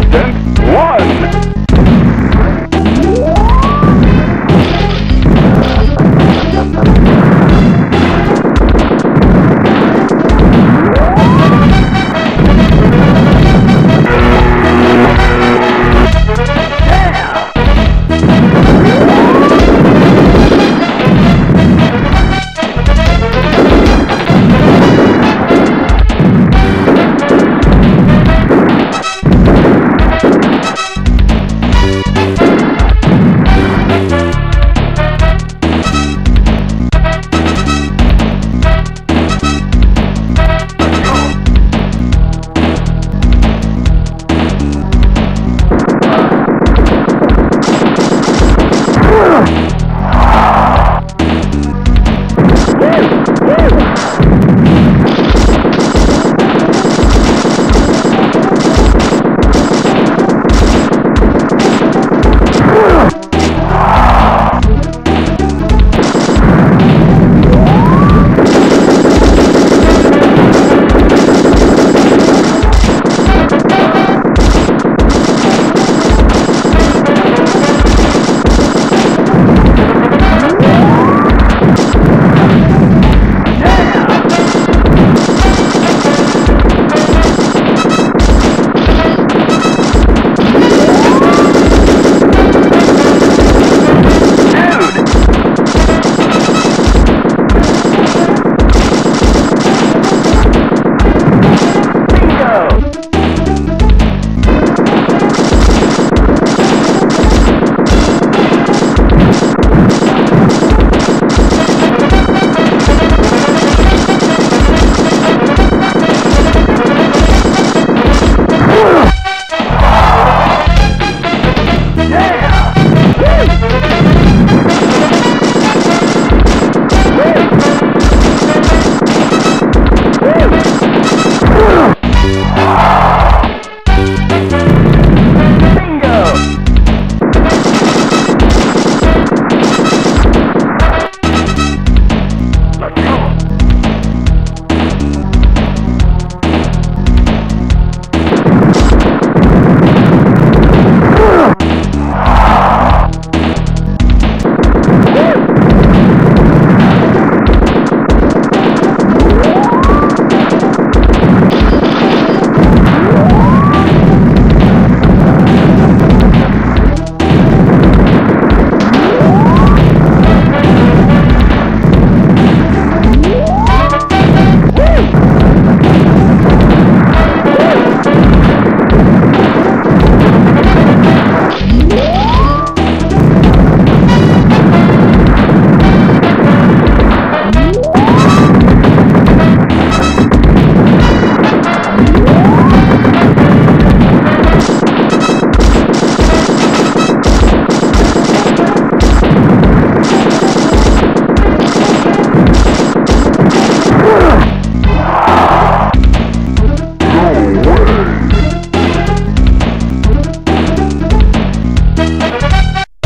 contestant, one.